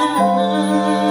Oh.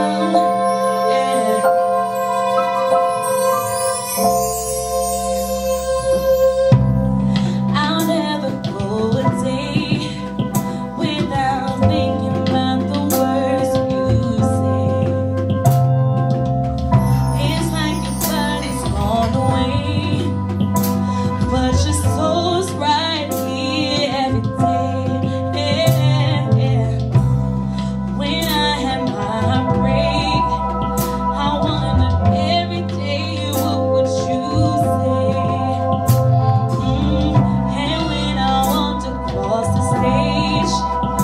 face.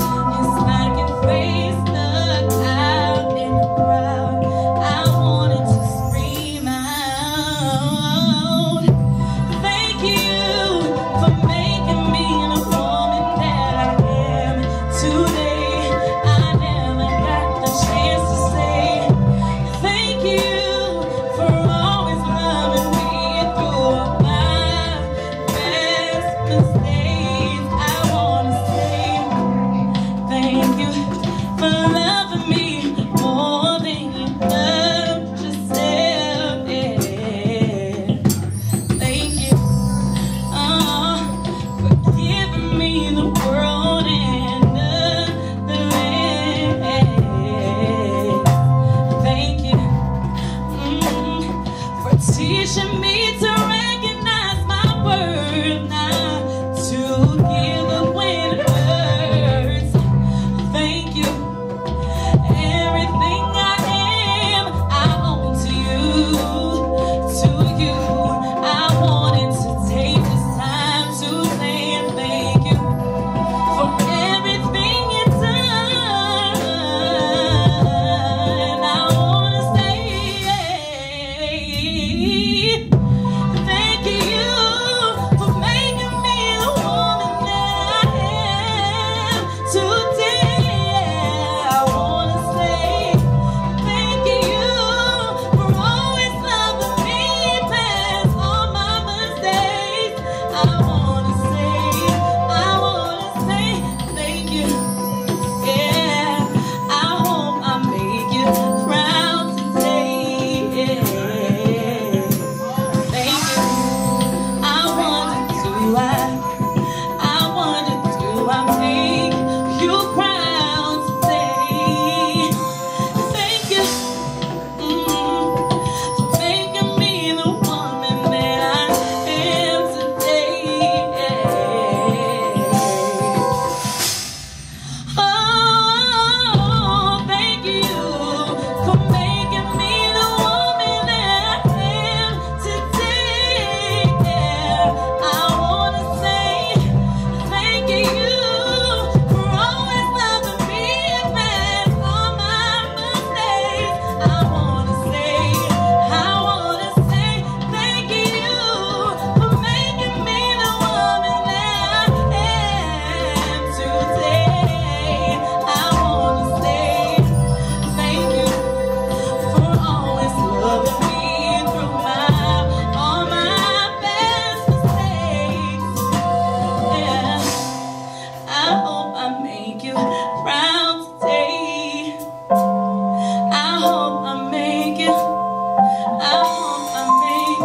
To me.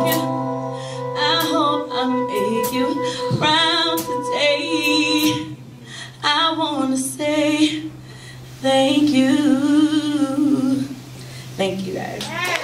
I hope I make you proud today. I want to say thank you. Thank you guys.